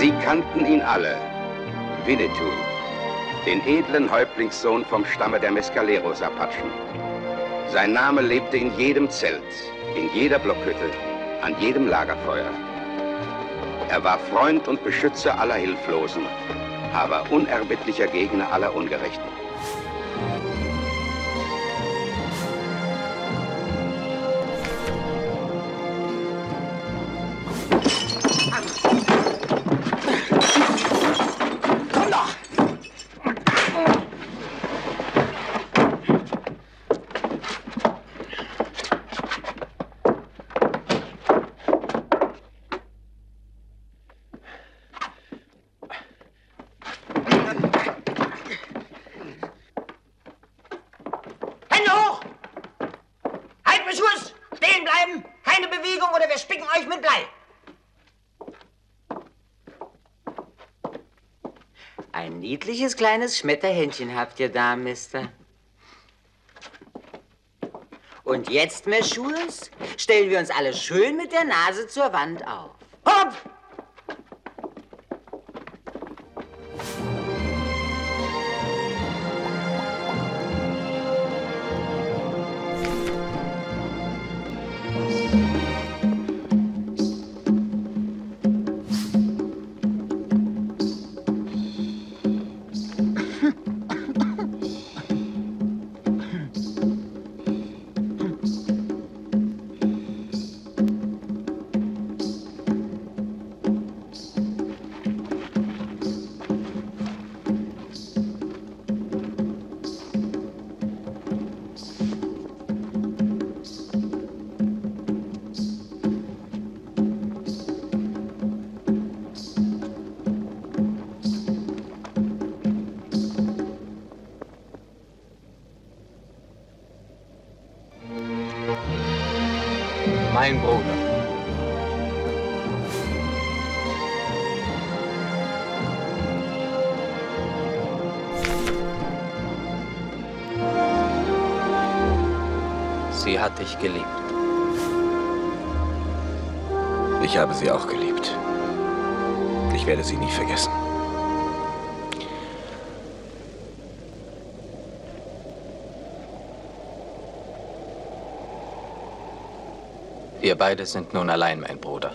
Sie kannten ihn alle. Winnetou, den edlen Häuptlingssohn vom Stamme der Mescaleros-Apachen. Sein Name lebte in jedem Zelt, in jeder Blockhütte, an jedem Lagerfeuer. Er war Freund und Beschützer aller Hilflosen, aber unerbittlicher Gegner aller Ungerechten. Mit Schuss! Stehen bleiben! Keine Bewegung oder wir spicken euch mit Blei! Ein niedliches kleines Schmetterhändchen habt ihr da, Mister. Und jetzt, Meschurs, stellen wir uns alle schön mit der Nase zur Wand auf. Mein Bruder. Sie hat dich geliebt. Ich habe sie auch geliebt. Ich werde sie nie vergessen. Ihr beide sind nun allein, mein Bruder.